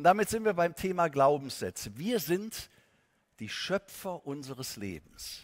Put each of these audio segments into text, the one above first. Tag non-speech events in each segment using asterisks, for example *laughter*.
Und damit sind wir beim Thema Glaubenssätze. Wir sind die Schöpfer unseres Lebens.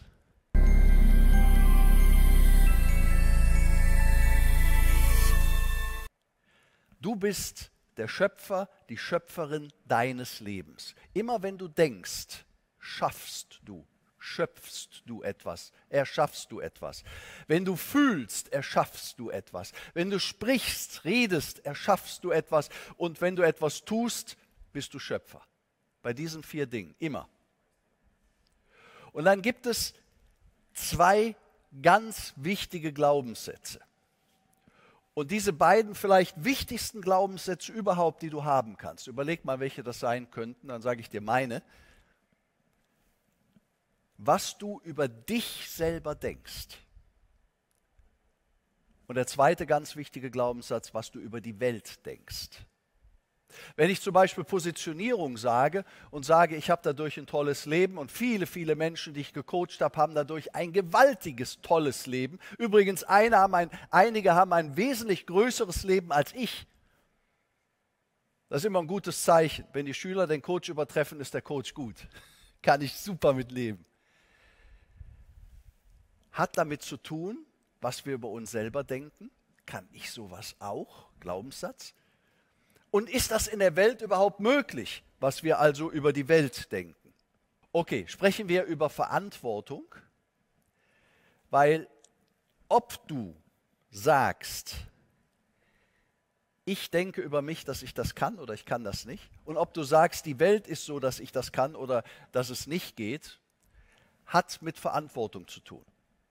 Du bist der Schöpfer, die Schöpferin deines Lebens. Immer wenn du denkst, schaffst du, schöpfst du etwas, erschaffst du etwas. Wenn du fühlst, erschaffst du etwas. Wenn du sprichst, redest, erschaffst du etwas. Und wenn du etwas tust, bist du Schöpfer. Bei diesen vier Dingen, immer. Und dann gibt es zwei ganz wichtige Glaubenssätze. Und diese beiden vielleicht wichtigsten Glaubenssätze überhaupt, die du haben kannst, überleg mal, welche das sein könnten, dann sage ich dir meine. Was du über dich selber denkst. Und der zweite ganz wichtige Glaubenssatz, was du über die Welt denkst. Wenn ich zum Beispiel Positionierung sage und sage, ich habe dadurch ein tolles Leben und viele, viele Menschen, die ich gecoacht habe, haben dadurch ein gewaltiges, tolles Leben. Übrigens, haben ein, einige haben ein wesentlich größeres Leben als ich. Das ist immer ein gutes Zeichen. Wenn die Schüler den Coach übertreffen, ist der Coach gut. *laughs* Kann ich super mitleben. Hat damit zu tun, was wir über uns selber denken. Kann ich sowas auch? Glaubenssatz. Und ist das in der Welt überhaupt möglich, was wir also über die Welt denken? Okay, sprechen wir über Verantwortung, weil ob du sagst, ich denke über mich, dass ich das kann oder ich kann das nicht, und ob du sagst, die Welt ist so, dass ich das kann oder dass es nicht geht, hat mit Verantwortung zu tun.